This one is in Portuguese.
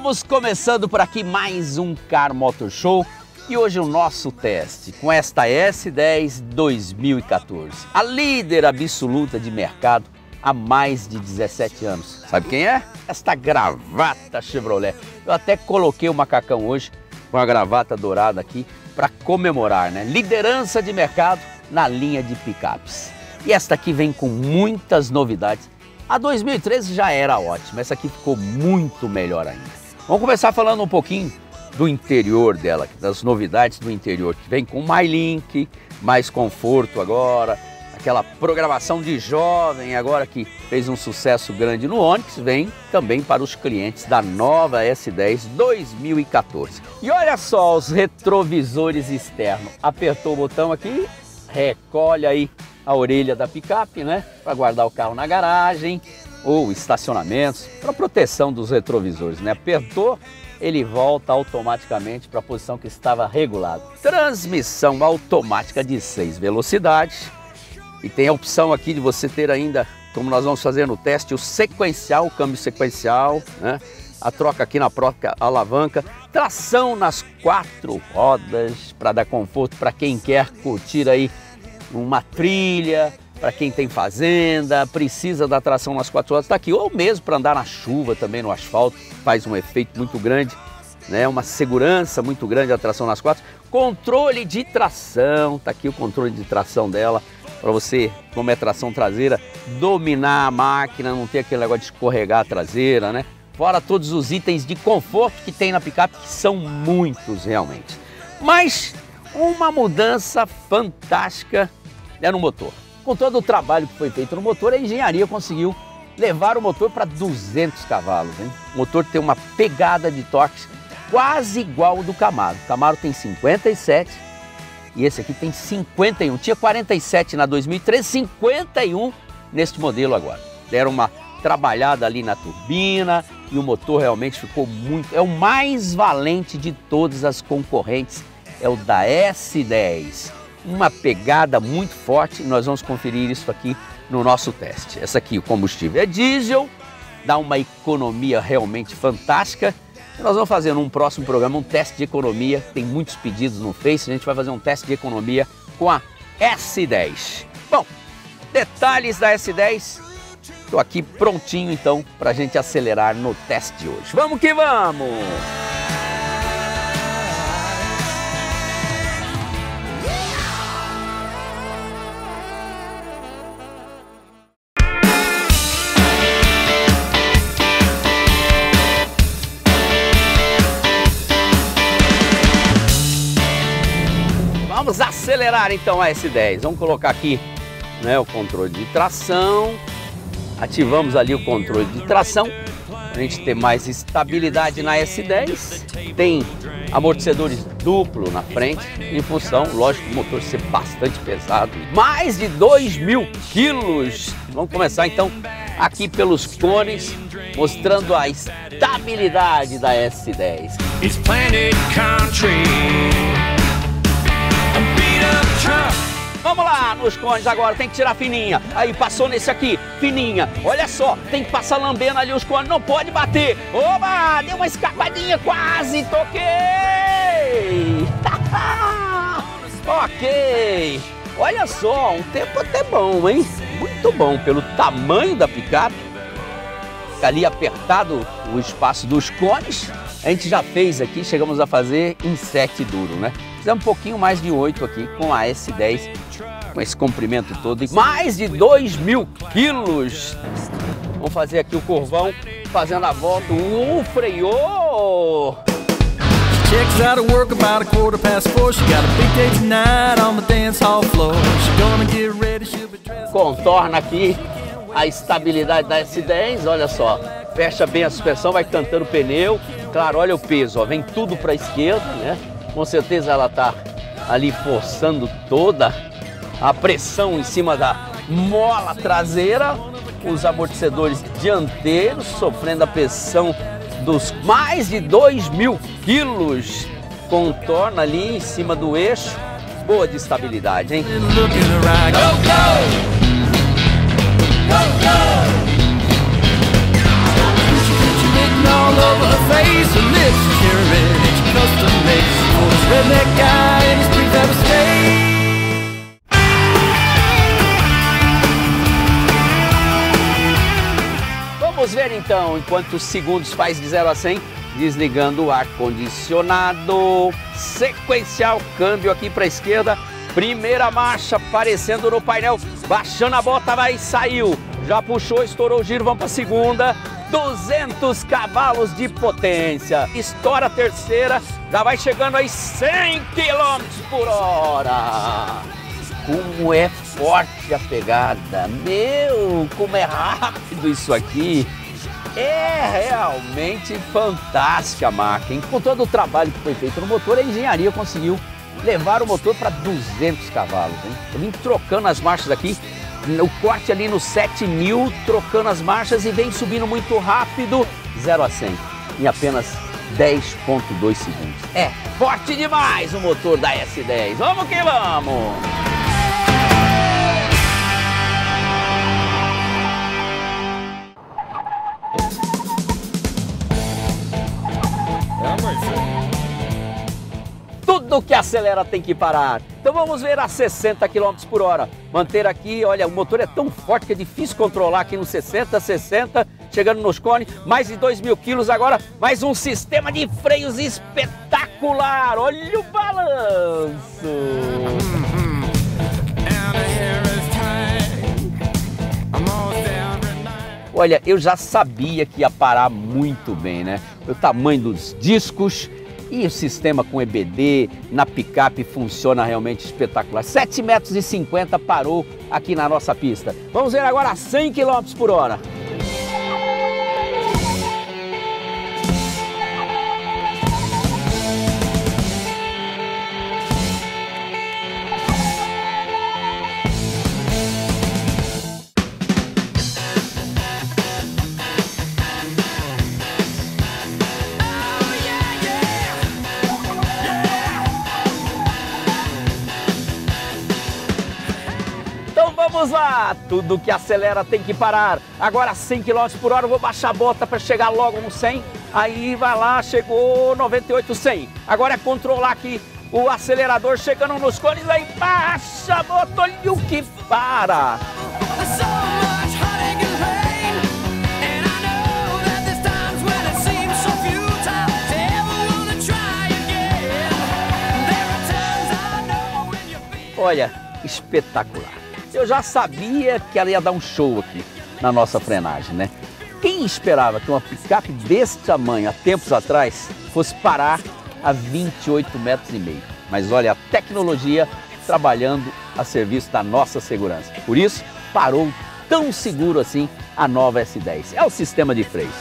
Estamos começando por aqui mais um Car Motor Show e hoje o nosso teste com esta S10 2014, a líder absoluta de mercado há mais de 17 anos. Sabe quem é? Esta gravata Chevrolet. Eu até coloquei o macacão hoje com a gravata dourada aqui para comemorar, né? Liderança de mercado na linha de picapes. E esta aqui vem com muitas novidades. A 2013 já era ótima, essa aqui ficou muito melhor ainda. Vamos começar falando um pouquinho do interior dela, das novidades do interior, que vem com MyLink, mais conforto agora, aquela programação de jovem agora que fez um sucesso grande no Onix, vem também para os clientes da nova S10 2014. E olha só os retrovisores externos. Apertou o botão aqui, recolhe aí a orelha da picape, né? Para guardar o carro na garagem ou estacionamentos, para proteção dos retrovisores, né? Apertou, ele volta automaticamente para a posição que estava regulado. Transmissão automática de 6 velocidades e tem a opção aqui de você ter ainda, como nós vamos fazer no teste, o sequencial, o câmbio sequencial, né? a troca aqui na própria alavanca, tração nas quatro rodas para dar conforto para quem quer curtir aí uma trilha, para quem tem fazenda, precisa da tração nas quatro rodas, está aqui, ou mesmo para andar na chuva também no asfalto, faz um efeito muito grande, né? uma segurança muito grande a tração nas quatro. Controle de tração, está aqui o controle de tração dela, para você, como é tração traseira, dominar a máquina, não ter aquele negócio de escorregar a traseira, né? Fora todos os itens de conforto que tem na picape, que são muitos realmente. Mas uma mudança fantástica é no motor. Com todo o trabalho que foi feito no motor, a engenharia conseguiu levar o motor para 200 cavalos. Hein? O motor tem uma pegada de torque quase igual ao do Camaro. O Camaro tem 57 e esse aqui tem 51. Tinha 47 na 2013, 51 neste modelo agora. Deram uma trabalhada ali na turbina e o motor realmente ficou muito... É o mais valente de todas as concorrentes, é o da S10 uma pegada muito forte nós vamos conferir isso aqui no nosso teste. Essa aqui, o combustível é diesel, dá uma economia realmente fantástica. Nós vamos fazer num próximo programa um teste de economia, tem muitos pedidos no Face, a gente vai fazer um teste de economia com a S10. Bom, detalhes da S10, estou aqui prontinho então para a gente acelerar no teste de hoje. Vamos que vamos! Vamos acelerar então a S10. Vamos colocar aqui né, o controle de tração. Ativamos ali o controle de tração para a gente ter mais estabilidade na S10. Tem amortecedores duplo na frente, em função, lógico, do motor ser bastante pesado. Mais de 2 mil quilos. Vamos começar então aqui pelos cones, mostrando a estabilidade da S10. Nos cones agora, tem que tirar fininha. Aí passou nesse aqui, fininha. Olha só, tem que passar lambendo ali os cones, não pode bater. Oba, deu uma escapadinha, quase toquei. ok. Olha só, um tempo até bom, hein? Muito bom, pelo tamanho da picape. Fica ali apertado o espaço dos cones. A gente já fez aqui, chegamos a fazer em 7 duro, né? Fizemos um pouquinho mais de 8 aqui com a S10, com esse comprimento todo. Mais de 2 mil quilos. Vamos fazer aqui o curvão, fazendo a volta. Uh, freou! Checks out of work about a quarter past four. She got a big day tonight on the dance hall floor. She gonna get ready, she'll be dressed. Contorna aqui a estabilidade da S10, olha só. Fecha bem a suspensão, vai cantando o pneu. Claro, olha o peso, ó, vem tudo para a esquerda, né? Com certeza ela está ali forçando toda a pressão em cima da mola traseira, os amortecedores dianteiros sofrendo a pressão dos mais de 2 mil quilos. Contorna ali em cima do eixo, boa de estabilidade, hein? Então, enquanto os segundos faz de 0 a 100, desligando o ar-condicionado. Sequencial, câmbio aqui para a esquerda. Primeira marcha aparecendo no painel, baixando a bota, vai, saiu. Já puxou, estourou o giro, vamos para a segunda. 200 cavalos de potência. Estoura a terceira, já vai chegando aí 100 km por hora. Como é forte a pegada. Meu, como é rápido isso aqui. É realmente fantástica a marca, hein? Com todo o trabalho que foi feito no motor, a engenharia conseguiu levar o motor para 200 cavalos, hein? Eu vim trocando as marchas aqui, o corte ali no 7000, trocando as marchas e vem subindo muito rápido, 0 a 100, em apenas 10.2 segundos. É forte demais o motor da S10. Vamos que vamos! Tudo que acelera tem que parar. Então vamos ver a 60 km por hora. Manter aqui, olha, o motor é tão forte que é difícil controlar aqui no 60, 60, chegando nos cones, mais de 2 mil quilos agora, mais um sistema de freios espetacular. Olha o balanço. Olha, eu já sabia que ia parar muito bem, né? O tamanho dos discos, e o sistema com EBD na picape funciona realmente espetacular. 7 metros 50 parou aqui na nossa pista. Vamos ver agora 100 km por hora. Tudo que acelera tem que parar. Agora 100 km por hora, eu vou baixar a bota para chegar logo no 100. Aí vai lá, chegou 98, 100. Agora é controlar aqui o acelerador chegando nos cones, aí baixa a bota, olha o que para! Olha, espetacular. Eu já sabia que ela ia dar um show aqui na nossa frenagem, né? Quem esperava que uma picape desse tamanho, há tempos atrás, fosse parar a 28 metros e meio? Mas olha, a tecnologia trabalhando a serviço da nossa segurança. Por isso, parou tão seguro assim a nova S10. É o sistema de freios.